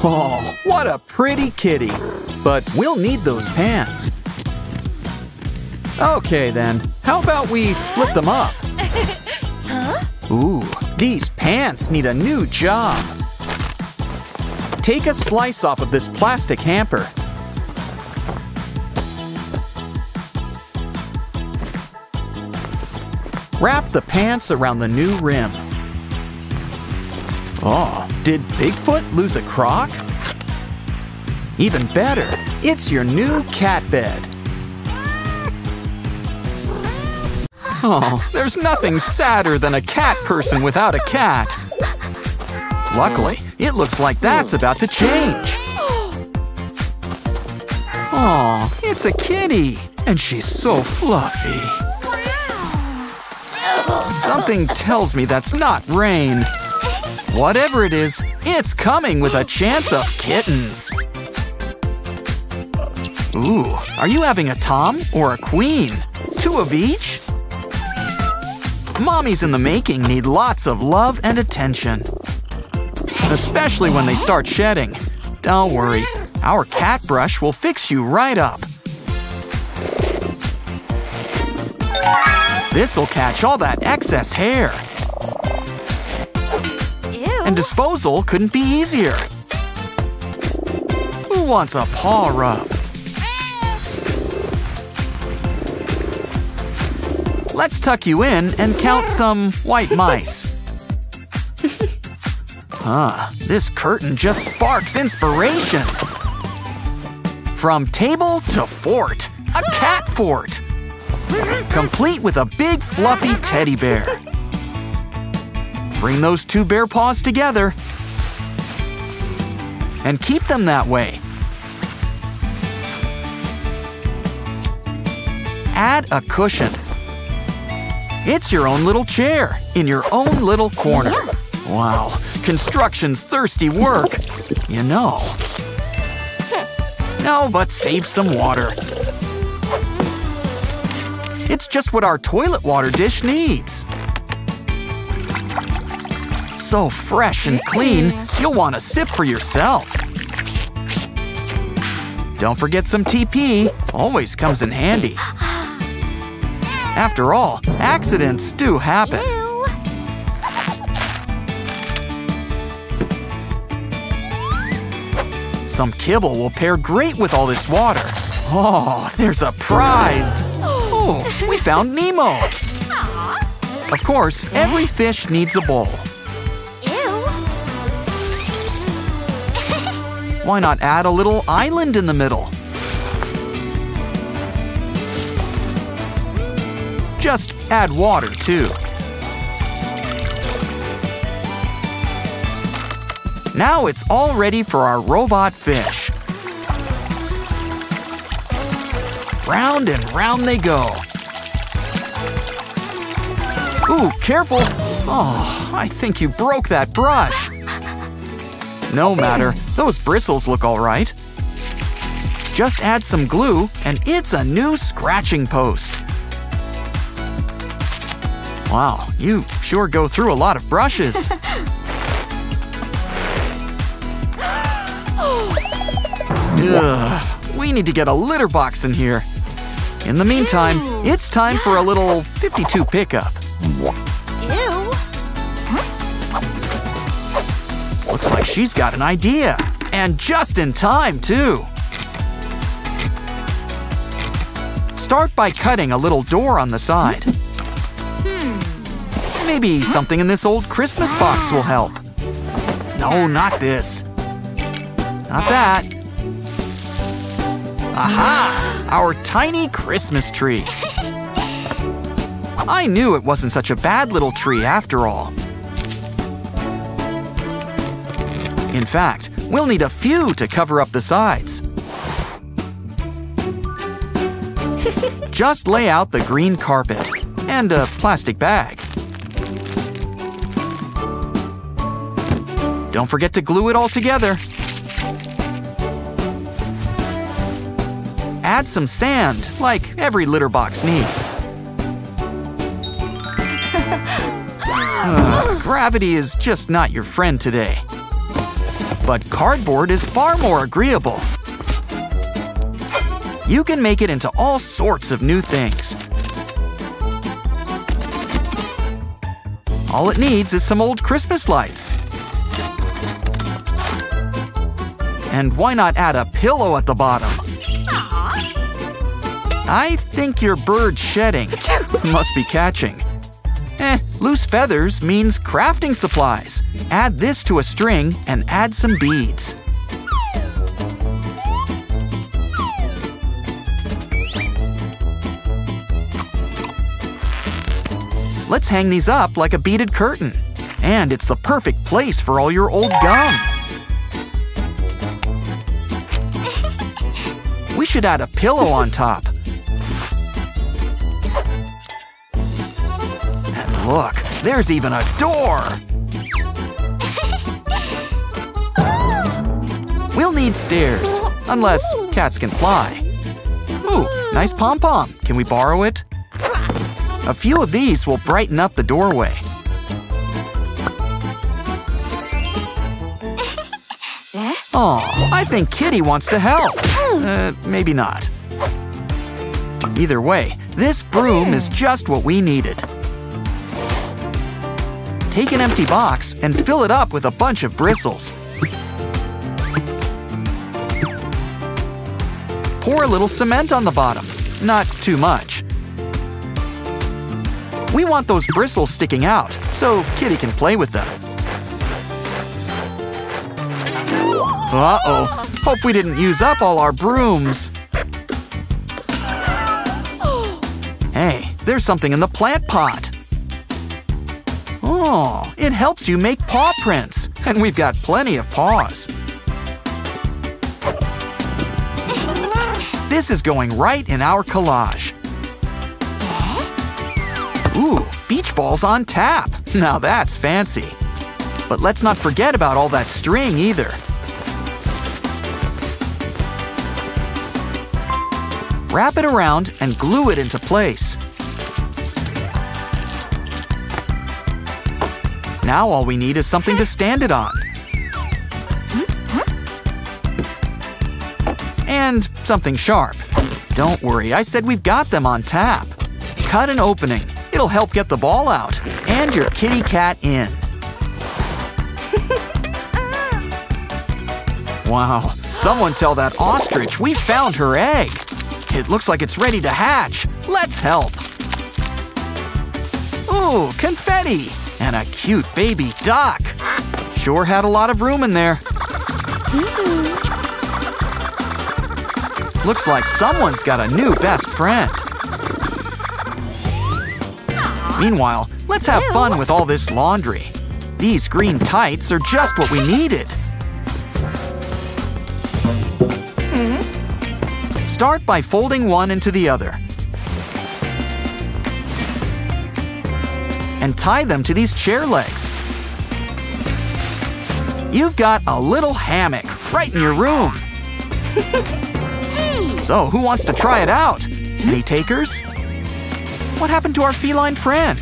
Oh, what a pretty kitty. But we'll need those pants. Okay then, how about we split them up? Ooh, these pants need a new job. Take a slice off of this plastic hamper. Wrap the pants around the new rim. Oh, did Bigfoot lose a croc? Even better, it's your new cat bed. Oh, there's nothing sadder than a cat person without a cat. Luckily, it looks like that's about to change. Oh, it's a kitty, and she's so fluffy. Something tells me that's not rain. Whatever it is, it's coming with a chance of kittens. Ooh, are you having a Tom or a Queen? Two of each? Mommies in the making need lots of love and attention. Especially when they start shedding. Don't worry, our cat brush will fix you right up. This'll catch all that excess hair. And disposal couldn't be easier. Who wants a paw rub? Let's tuck you in and count some white mice. Ah, this curtain just sparks inspiration. From table to fort, a cat fort. Complete with a big fluffy teddy bear. Bring those two bear paws together. And keep them that way. Add a cushion. It's your own little chair in your own little corner. Wow, construction's thirsty work. You know. No, but save some water. It's just what our toilet water dish needs. So fresh and clean, you'll want a sip for yourself. Don't forget some TP, always comes in handy. After all, accidents do happen. Some kibble will pair great with all this water. Oh, there's a prize! Oh, we found Nemo! Of course, every fish needs a bowl. Why not add a little island in the middle? Just add water, too. Now it's all ready for our robot fish. Round and round they go. Ooh, careful! Oh, I think you broke that brush. No matter, those bristles look all right. Just add some glue and it's a new scratching post. Wow, you sure go through a lot of brushes. Ugh, we need to get a litter box in here. In the meantime, it's time for a little 52 pickup. Looks like she's got an idea. And just in time, too. Start by cutting a little door on the side. Hmm. Maybe something in this old Christmas box will help. No, not this. Not that. Aha! Our tiny Christmas tree. I knew it wasn't such a bad little tree after all. In fact, we'll need a few to cover up the sides. Just lay out the green carpet and a plastic bag. Don't forget to glue it all together. Add some sand, like every litter box needs. Ugh, ah, gravity is just not your friend today. But cardboard is far more agreeable. You can make it into all sorts of new things. All it needs is some old Christmas lights. And why not add a pillow at the bottom? I think your bird shedding. Must be catching. Eh, loose feathers means crafting supplies. Add this to a string and add some beads. Let's hang these up like a beaded curtain. And it's the perfect place for all your old gum. We should add a pillow on top. And look, there's even a door! We'll need stairs, unless cats can fly. Ooh, nice pom-pom. Can we borrow it? A few of these will brighten up the doorway. Oh, I think Kitty wants to help. Uh, maybe not. Either way, this broom is just what we needed. Take an empty box and fill it up with a bunch of bristles. Pour a little cement on the bottom, not too much. We want those bristles sticking out, so Kitty can play with them. Uh-oh. Hope we didn't use up all our brooms. Hey, there's something in the plant pot. Oh, it helps you make paw prints. And we've got plenty of paws. This is going right in our collage. Ooh, beach balls on tap. Now that's fancy. But let's not forget about all that string either. Wrap it around and glue it into place. Now all we need is something to stand it on. And something sharp. Don't worry, I said we've got them on tap. Cut an opening. It'll help get the ball out and your kitty cat in. wow, someone tell that ostrich we found her egg. It looks like it's ready to hatch. Let's help. Ooh, confetti! And a cute baby duck. Sure had a lot of room in there. Mm-hmm. Looks like someone's got a new best friend. Meanwhile, let's have fun with all this laundry. These green tights are just what we needed. Mm-hmm. Start by folding one into the other. And tie them to these chair legs. You've got a little hammock right in your room. So, who wants to try it out? Any takers? What happened to our feline friend?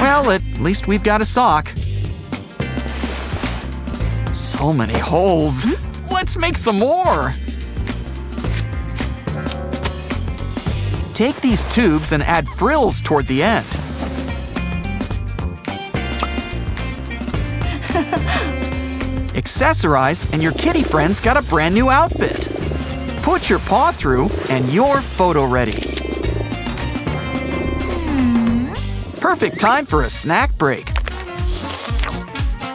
Well, at least we've got a sock. So many holes. Let's make some more. Take these tubes and add frills toward the end. Accessorize and your kitty friend's got a brand new outfit. Put your paw through and you're photo ready. Perfect time for a snack break.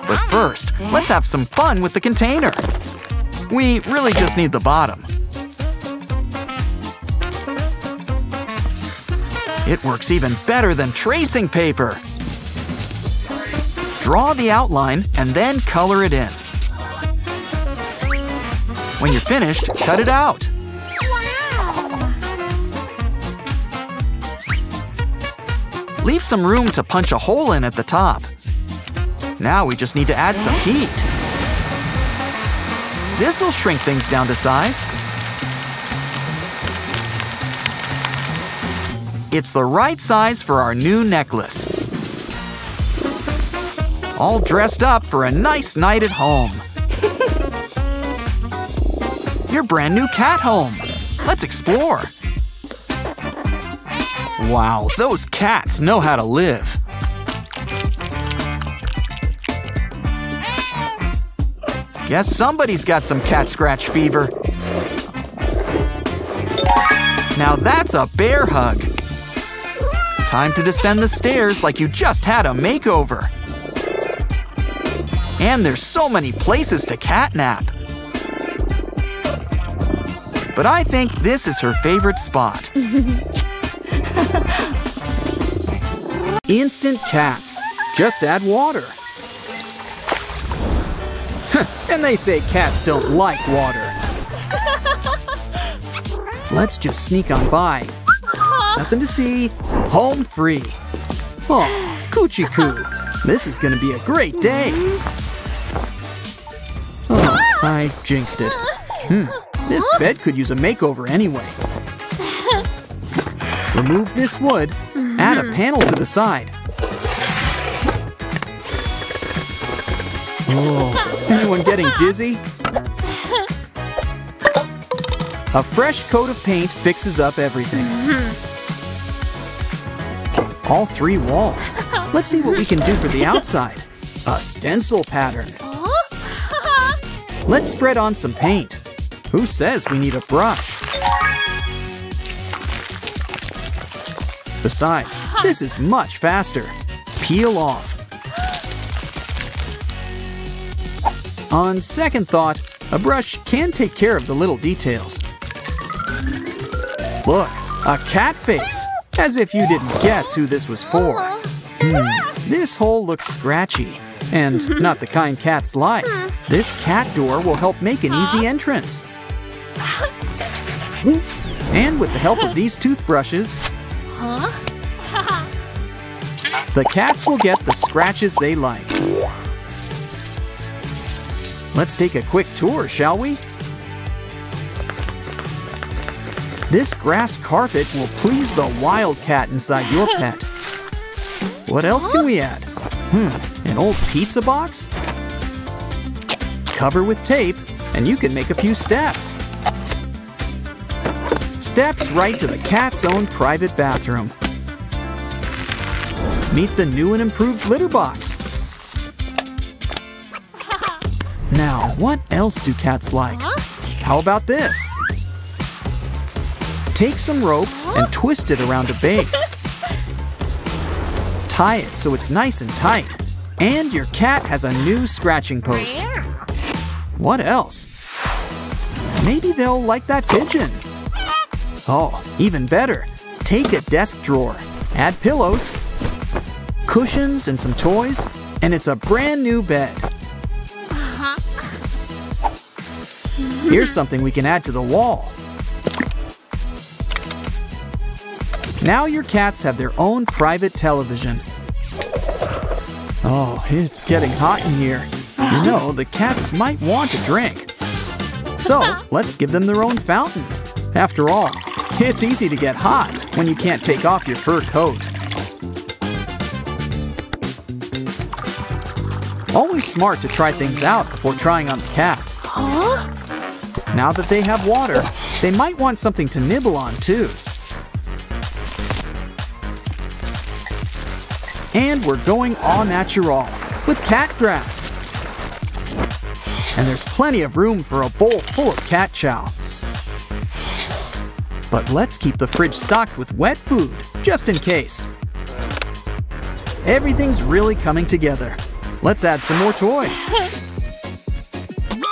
But first, let's have some fun with the container. We really just need the bottom. It works even better than tracing paper. Draw the outline and then color it in. When you're finished, cut it out. Leave some room to punch a hole in at the top. Now we just need to add some heat. This'll shrink things down to size. It's the right size for our new necklace. all dressed up for a nice night at home. Your brand new cat home. Let's explore. Wow, those cats know how to live. Guess somebody's got some cat scratch fever. Now that's a bear hug. Time to descend the stairs like you just had a makeover. And there's so many places to catnap. But I think this is her favorite spot. Instant cats. Just add water. and they say cats don't like water. Let's just sneak on by. Nothing to see. Home free. Oh, coochie coo. This is gonna be a great day. Oh, I jinxed it. Hmm, this bed could use a makeover anyway. Remove this wood, add a mm-hmm. panel to the side. Oh, anyone getting dizzy? A fresh coat of paint fixes up everything. Mm-hmm. All three walls. Let's see what we can do for the outside. A stencil pattern. Let's spread on some paint. Who says we need a brush? Besides, this is much faster. Peel off. On second thought, a brush can take care of the little details. Look, a cat face. As if you didn't guess who this was for. Hmm, this hole looks scratchy. And not the kind cats like. This cat door will help make an easy entrance. And with the help of these toothbrushes, the cats will get the scratches they like. Let's take a quick tour, shall we? This grass carpet will please the wildcat inside your pet. What else can we add? Hmm, an old pizza box? Cover with tape, and you can make a few steps. Steps right to the cat's own private bathroom. Meet the new and improved litter box. Now, what else do cats like? How about this? Take some rope and twist it around a base. Tie it so it's nice and tight. And your cat has a new scratching post. What else? Maybe they'll like that pigeon. Oh, even better. Take a desk drawer, add pillows, cushions, and some toys, and it's a brand new bed. Uh-huh. Here's something we can add to the wall. Now your cats have their own private television. Oh, it's getting hot in here. You know, the cats might want a drink. So, let's give them their own fountain. After all, it's easy to get hot when you can't take off your fur coat. Always smart to try things out before trying on the cats. Now that they have water, they might want something to nibble on too. And we're going au natural with cat grass. And there's plenty of room for a bowl full of cat chow. But let's keep the fridge stocked with wet food, just in case. Everything's really coming together. Let's add some more toys.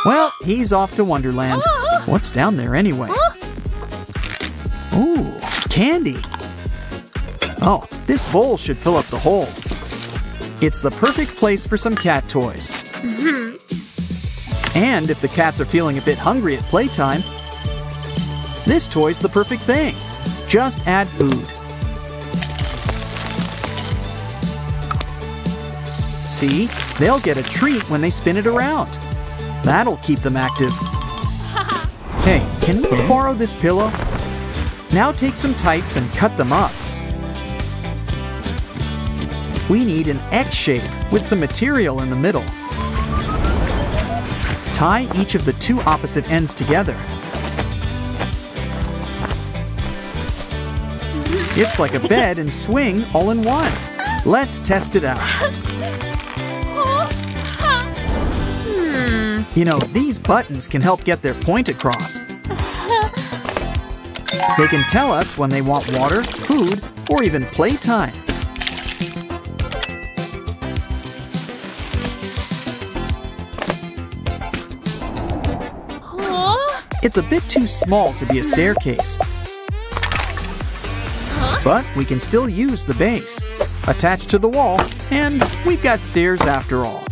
Well, he's off to Wonderland. What's down there anyway? Ooh, candy. Oh, this bowl should fill up the hole. It's the perfect place for some cat toys. Mm-hmm. And if the cats are feeling a bit hungry at playtime, this toy's the perfect thing. Just add food. See, they'll get a treat when they spin it around. That'll keep them active. Hey, can we borrow this pillow? Now take some tights and cut them up. We need an X shape with some material in the middle. Tie each of the two opposite ends together. It's like a bed and swing all in one. Let's test it out. You know, these buttons can help get their point across. They can tell us when they want water, food, or even playtime. It's a bit too small to be a staircase. But we can still use the base. Attached to the wall, and we've got stairs after all.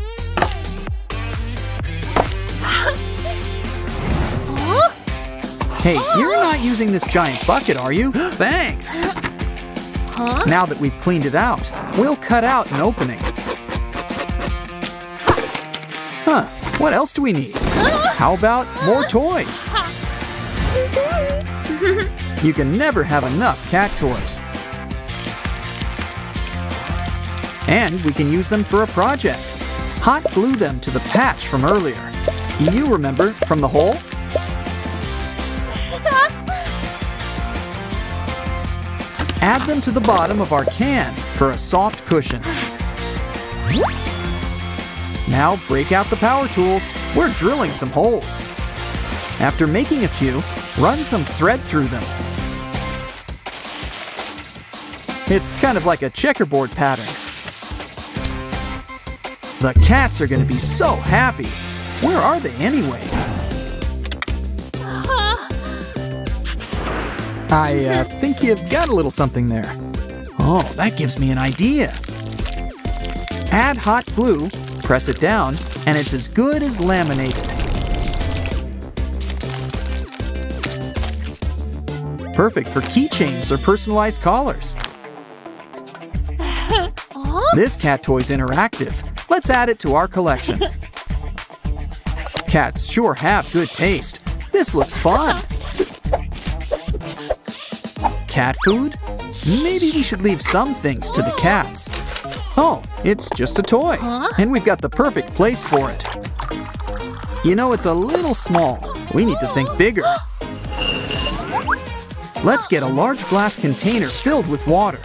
Hey, you're not using this giant bucket, are you? Thanks! Now that we've cleaned it out, we'll cut out an opening. Huh, what else do we need? How about more toys? You can never have enough cat toys. And we can use them for a project. Hot glue them to the patch from earlier. You remember from the hole? Add them to the bottom of our can for a soft cushion. Now break out the power tools. We're drilling some holes. After making a few, run some thread through them. It's kind of like a checkerboard pattern. The cats are going to be so happy. Where are they anyway? I uh, think you've got a little something there. Oh, that gives me an idea. Add hot glue, press it down, and it's as good as laminated. Perfect for keychains or personalized collars. This cat toy's interactive. Let's add it to our collection. Cats sure have good taste. This looks fun. Cat food? Maybe we should leave some things to the cats. Oh, it's just a toy. And we've got the perfect place for it. You know, it's a little small. We need to think bigger. Let's get a large glass container filled with water.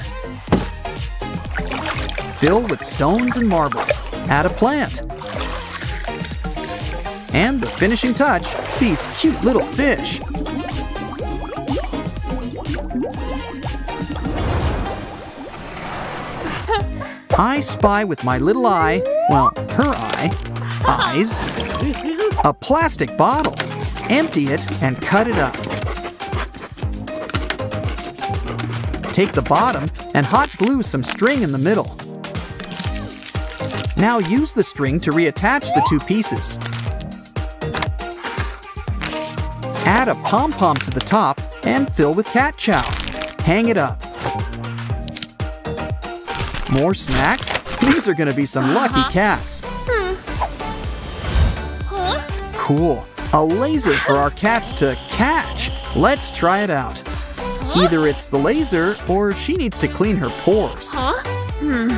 Fill with stones and marbles. Add a plant. And the finishing touch, these cute little fish. I spy with my little eye, well, her eye, eyes, a plastic bottle. Empty it and cut it up. Take the bottom and hot glue some string in the middle. Now use the string to reattach the two pieces. Add a pom-pom to the top and fill with cat chow. Hang it up. More snacks? These are gonna be some uh-huh. lucky cats. Hmm. Cool. A laser for our cats to catch. Let's try it out. Either it's the laser or she needs to clean her pores. Hmm.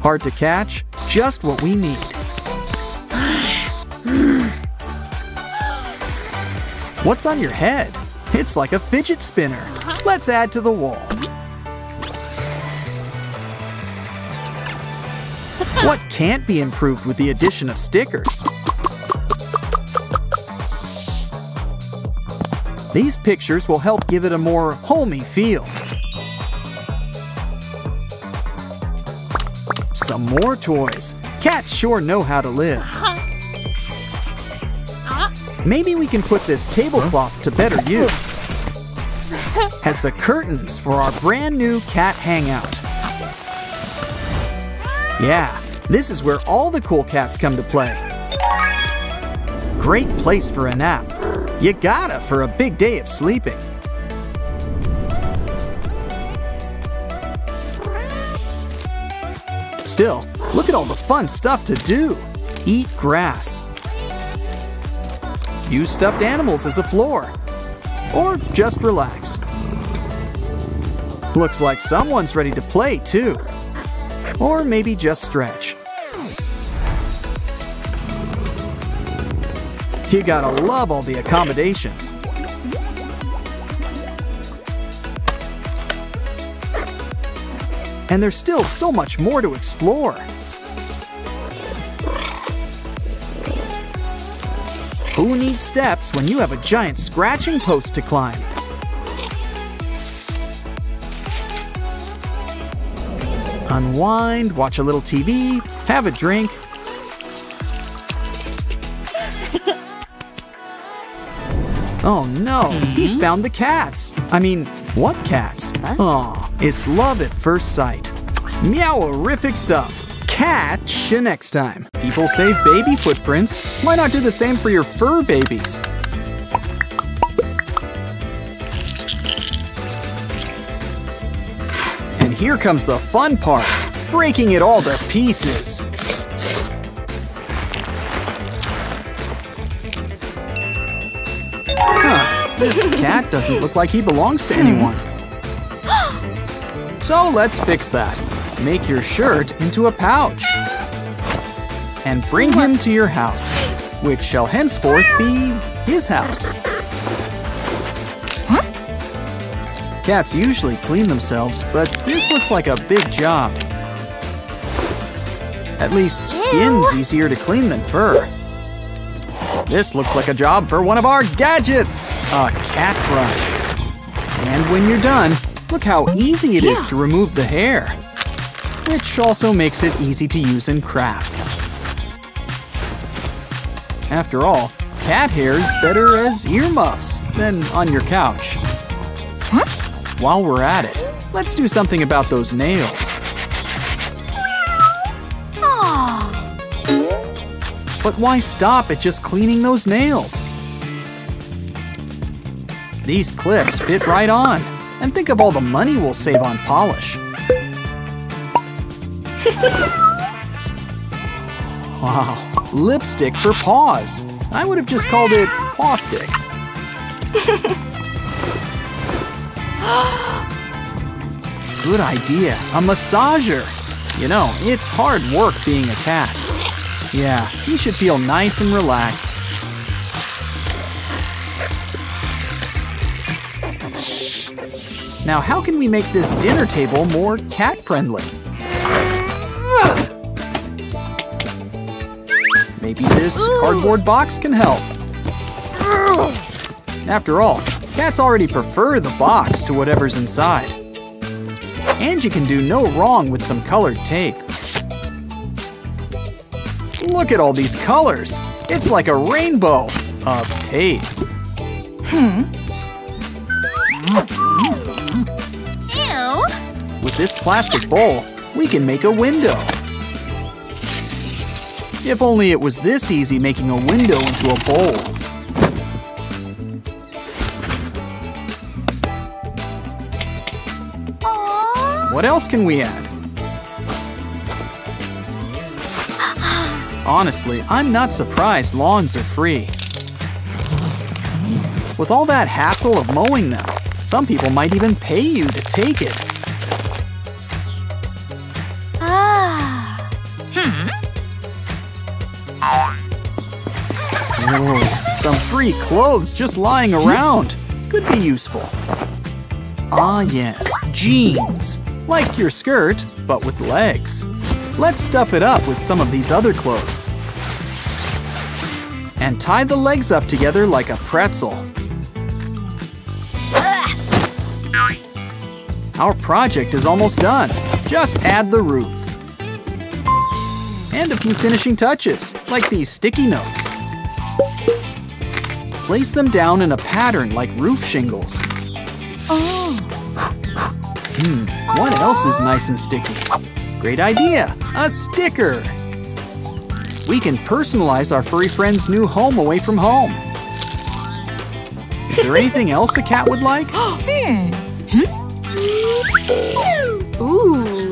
Hard to catch? Just what we need. What's on your head? It's like a fidget spinner. Uh-huh. Let's add to the wall. What can't be improved with the addition of stickers? These pictures will help give it a more homey feel. Some more toys. Cats sure know how to live. Maybe we can put this tablecloth to better use. As the curtains for our brand new cat hangout. Yeah, this is where all the cool cats come to play. Great place for a nap. You gotta for a big day of sleeping. Still, look at all the fun stuff to do. Eat grass. Use stuffed animals as a floor. Or just relax. Looks like someone's ready to play too. Or maybe just stretch. You gotta love all the accommodations. And there's still so much more to explore. Who needs steps when you have a giant scratching post to climb? Unwind, watch a little TV, have a drink. Oh no, he's mm-hmm. found the cats. I mean, what cats? Oh, it's love at first sight. Meow-horrific stuff. Catch you next time. People save baby footprints. Why not do the same for your fur babies? Here comes the fun part, breaking it all to pieces. Huh, this cat doesn't look like he belongs to anyone. So let's fix that. Make your shirt into a pouch. And bring him to your house, which shall henceforth be his house. Cats usually clean themselves, but this looks like a big job. At least, skin's easier to clean than fur. This looks like a job for one of our gadgets! A cat brush. And when you're done, look how easy it is to remove the hair. Which also makes it easy to use in crafts. After all, cat hair's better as earmuffs than on your couch. While we're at it, let's do something about those nails. But why stop at just cleaning those nails? These clips fit right on. And think of all the money we'll save on polish. wow, lipstick for paws. I would have just called it paw stick. Good idea, a massager. You know, it's hard work being a cat. Yeah, you should feel nice and relaxed. Now, how can we make this dinner table more cat-friendly? Maybe this cardboard box can help. After all, cats already prefer the box to whatever's inside. And you can do no wrong with some colored tape. Look at all these colors. It's like a rainbow of tape. Hmm. Ew. With this plastic bowl, we can make a window. If only it was this easy making a window into a bowl. What else can we add? Honestly, I'm not surprised lawns are free. With all that hassle of mowing them, some people might even pay you to take it. Ah. Whoa, some free clothes just lying around. Could be useful. Ah yes, jeans. Like your skirt, but with legs. Let's stuff it up with some of these other clothes. And tie the legs up together like a pretzel. Our project is almost done. Just add the roof. And a few finishing touches, like these sticky notes. Place them down in a pattern like roof shingles. Hmm, what else is nice and sticky? Great idea, a sticker. We can personalize our furry friend's new home away from home. Is there anything else a cat would like? Ooh.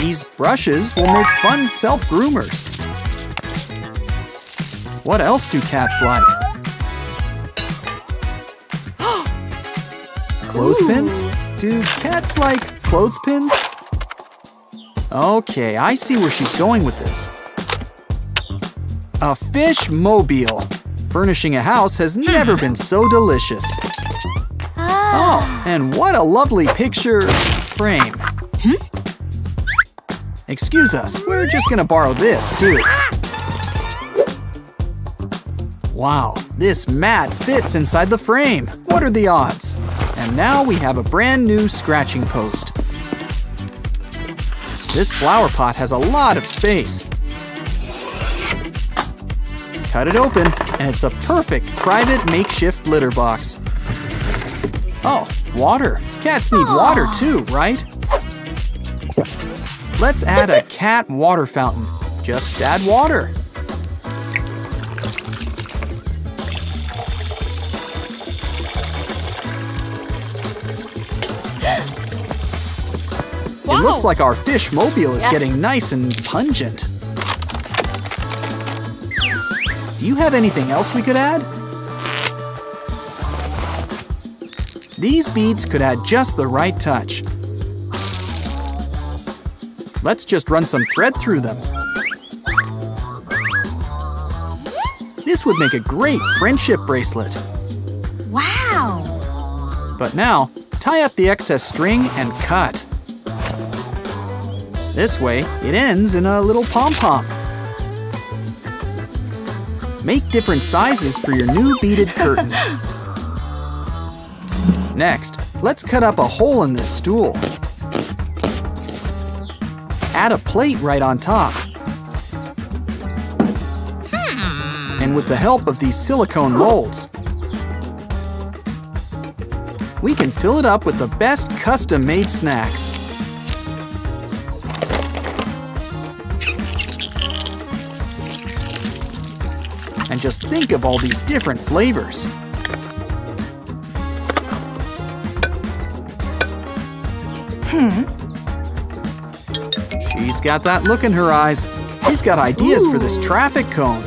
These brushes will make fun self-groomers. What else do cats like? Clothespins? Do cats like clothespins? Okay, I see where she's going with this. A fish mobile. Furnishing a house has never been so delicious. Ah. Oh, and what a lovely picture frame. Excuse us, we're just gonna borrow this too. Wow, this mat fits inside the frame. What are the odds? And now we have a brand new scratching post. This flower pot has a lot of space. Cut it open, and it's a perfect private makeshift litter box. Oh, water. Cats need water too, right? Let's add a cat water fountain. Just add water. It looks like our fish mobile is getting nice and pungent. Do you have anything else we could add? These beads could add just the right touch. Let's just run some thread through them. This would make a great friendship bracelet. Wow. But now, tie up the excess string and cut. This way, it ends in a little pom-pom. Make different sizes for your new beaded curtains. Next, let's cut up a hole in this stool. Add a plate right on top. Hmm. And with the help of these silicone molds, fill it up with the best custom-made snacks. And just think of all these different flavors. Hmm. She's got that look in her eyes. She's got ideas for this traffic cone.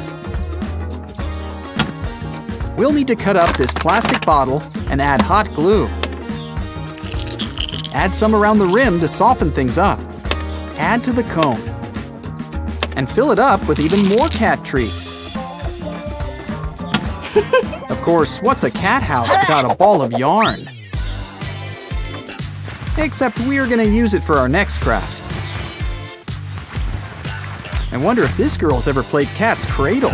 We'll need to cut up this plastic bottle and add hot glue. Add some around the rim to soften things up. Add to the cone. And fill it up with even more cat treats. of course, what's a cat house without a ball of yarn? Except we're gonna use it for our next craft. I wonder if this girl's ever played cat's cradle.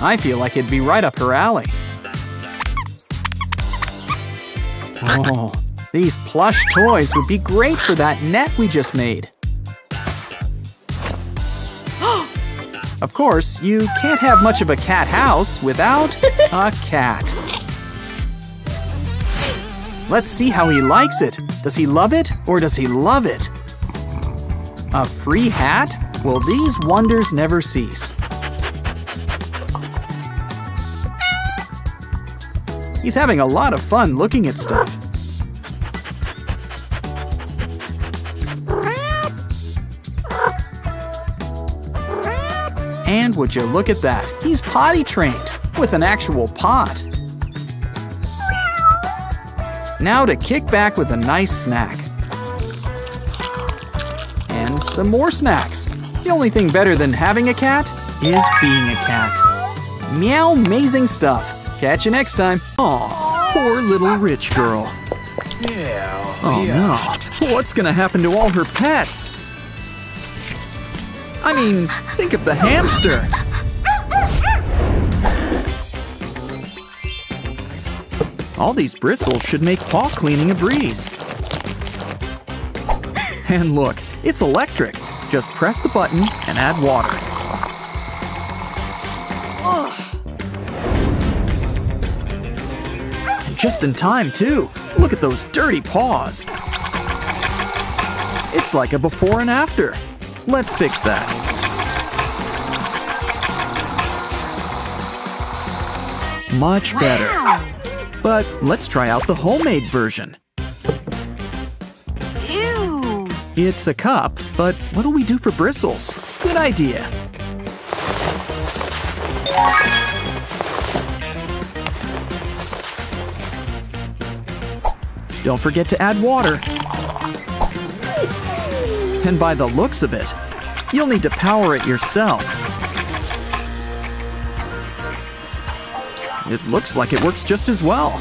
I feel like it'd be right up her alley. Oh, these plush toys would be great for that net we just made. Of course, you can't have much of a cat house without a cat. Let's see how he likes it. Does he love it or does he love it? A free hat? Will these wonders never cease? He's having a lot of fun looking at stuff. And would you look at that? He's potty trained with an actual pot. Now to kick back with a nice snack. And some more snacks. The only thing better than having a cat is being a cat. Meow amazing stuff. Catch you next time. Aw, poor little rich girl. Yeah. Oh no. What's gonna happen to all her pets? I mean, think of the hamster. All these bristles should make paw cleaning a breeze. And look, it's electric. Just press the button and add water. Just in time, too. Look at those dirty paws. It's like a before and after. Let's fix that. Much better. Wow. But let's try out the homemade version. Ew. It's a cup, but what do we do for bristles? Good idea. Don't forget to add water. And by the looks of it, you'll need to power it yourself. It looks like it works just as well.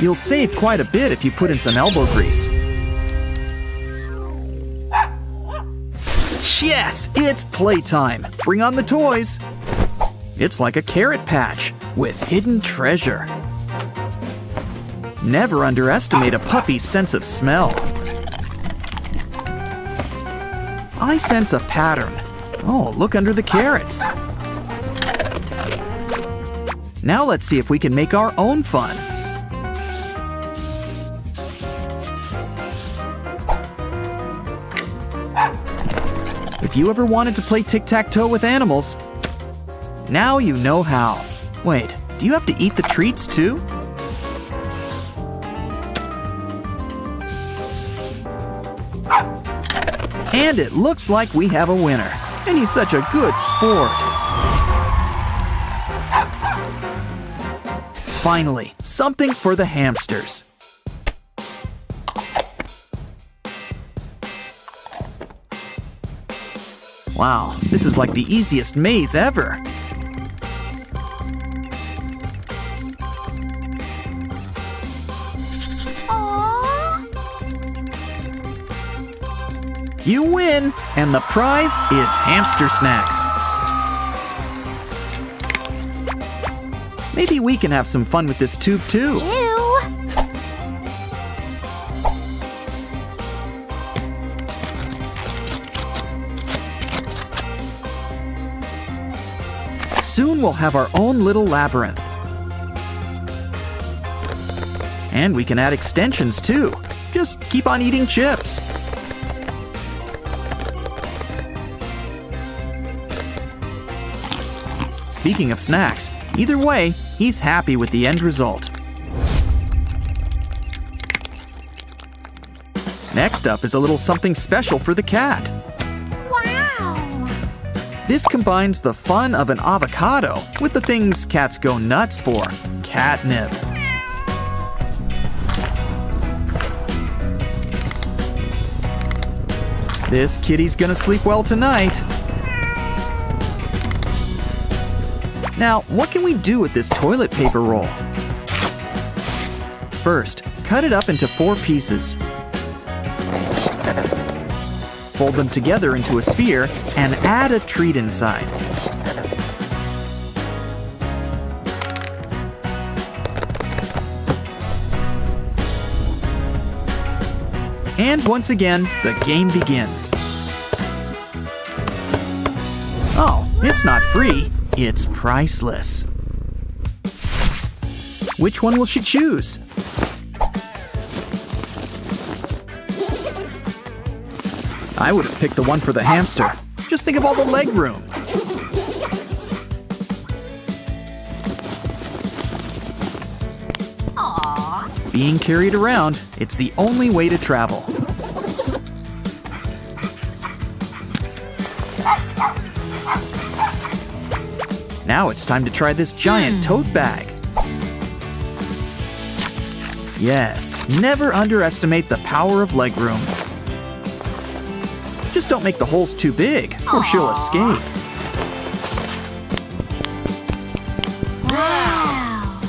You'll save quite a bit if you put in some elbow grease. Yes, it's playtime. Bring on the toys. It's like a carrot patch with hidden treasure. Never underestimate a puppy's sense of smell. I sense a pattern. Oh, look under the carrots. Now let's see if we can make our own fun. If you ever wanted to play tic-tac-toe with animals, now you know how. Wait, do you have to eat the treats too? And it looks like we have a winner. And he's such a good sport. Finally, something for the hamsters. Wow, this is like the easiest maze ever. You win, and the prize is hamster snacks. Maybe we can have some fun with this tube too. Ew. Soon we'll have our own little labyrinth. And we can add extensions too. Just keep on eating chips. Speaking of snacks, either way, he's happy with the end result. Next up is a little something special for the cat. Wow. This combines the fun of an avocado with the things cats go nuts for catnip. This kitty's gonna sleep well tonight. Now, what can we do with this toilet paper roll? First, cut it up into four pieces. Fold them together into a sphere and add a treat inside. And once again, the game begins. Oh, it's not free, it's priceless. Which one will she choose? I would have picked the one for the hamster. Just think of all the leg room. Aww. Being carried around, it's the only way to travel. Now it's time to try this giant hmm. tote bag. Yes, never underestimate the power of legroom. Just don't make the holes too big, or she'll escape. Wow.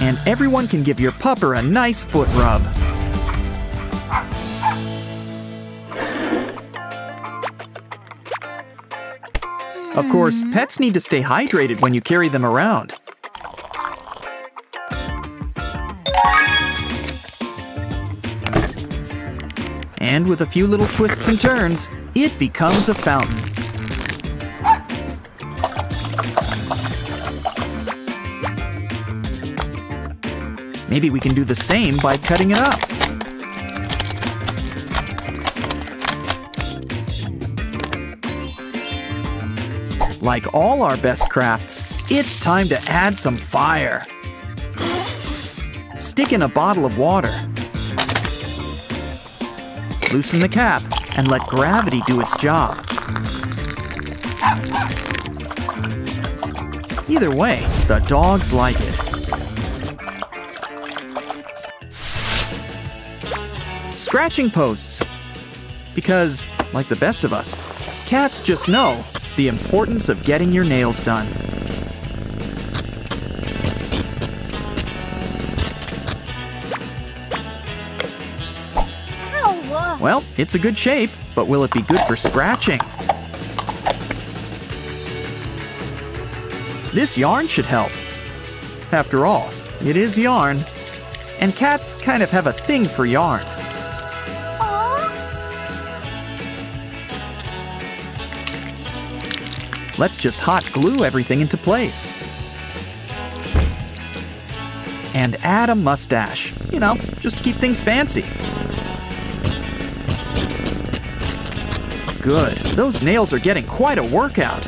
And everyone can give your pupper a nice foot rub. Of course, mm-hmm. pets need to stay hydrated when you carry them around. And with a few little twists and turns, it becomes a fountain. Maybe we can do the same by cutting it up. Like all our best crafts, it's time to add some fire. Stick in a bottle of water. Loosen the cap and let gravity do its job. Either way, the dogs like it. Scratching posts. Because, like the best of us, cats just know the importance of getting your nails done. Well, it's a good shape, but will it be good for scratching? This yarn should help. After all, it is yarn. And cats kind of have a thing for yarn. Let's just hot glue everything into place. And add a mustache. You know, just to keep things fancy. Good. Those nails are getting quite a workout.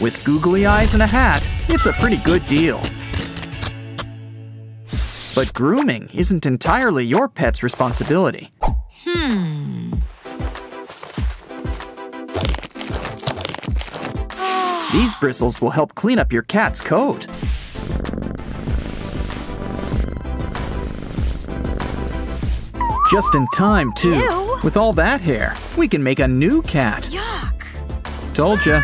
With googly eyes and a hat, it's a pretty good deal. But grooming isn't entirely your pet's responsibility. Hmm. These bristles will help clean up your cat's coat. Just in time, too. Ew. With all that hair, we can make a new cat. Yuck. Told ya.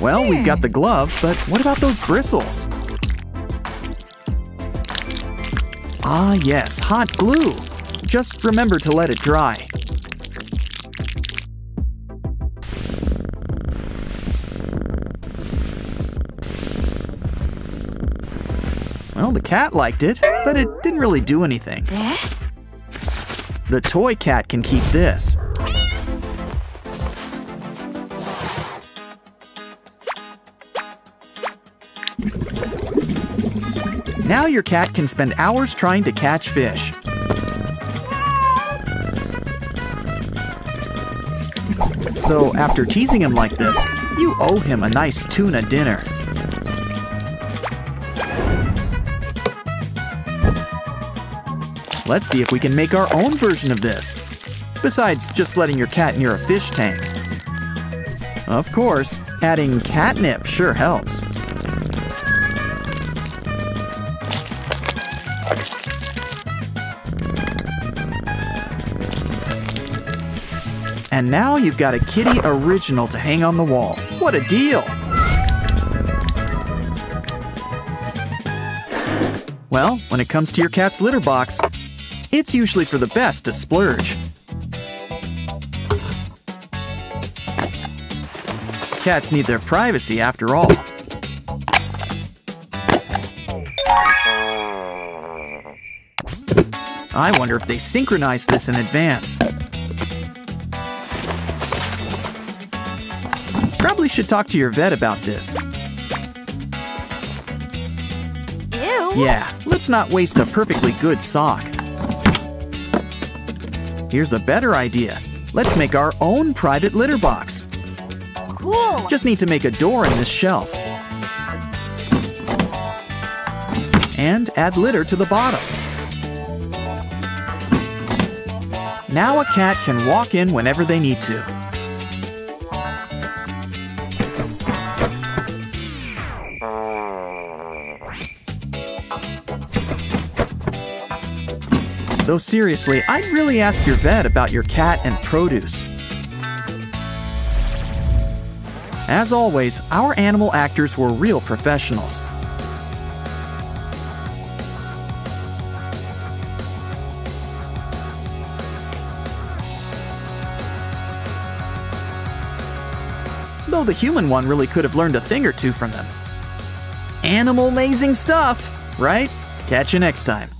Well, we've got the glove, but what about those bristles? Ah, yes, hot glue. Just remember to let it dry. Well, the cat liked it, but it didn't really do anything. The toy cat can keep this. Now your cat can spend hours trying to catch fish. Though after teasing him like this, you owe him a nice tuna dinner. Let's see if we can make our own version of this. Besides just letting your cat near a fish tank. Of course, adding catnip sure helps. And now you've got a kitty original to hang on the wall. What a deal! Well, when it comes to your cat's litter box, it's usually for the best to splurge. Cats need their privacy after all. I wonder if they synchronized this in advance. Probably should talk to your vet about this. Ew. Yeah, let's not waste a perfectly good sock. Here's a better idea. Let's make our own private litter box. Cool. Just need to make a door in this shelf. And add litter to the bottom. Now a cat can walk in whenever they need to. Though seriously, I'd really ask your vet about your cat and produce. As always, our animal actors were real professionals. Though the human one really could have learned a thing or two from them. Animal amazing stuff, right? Catch you next time.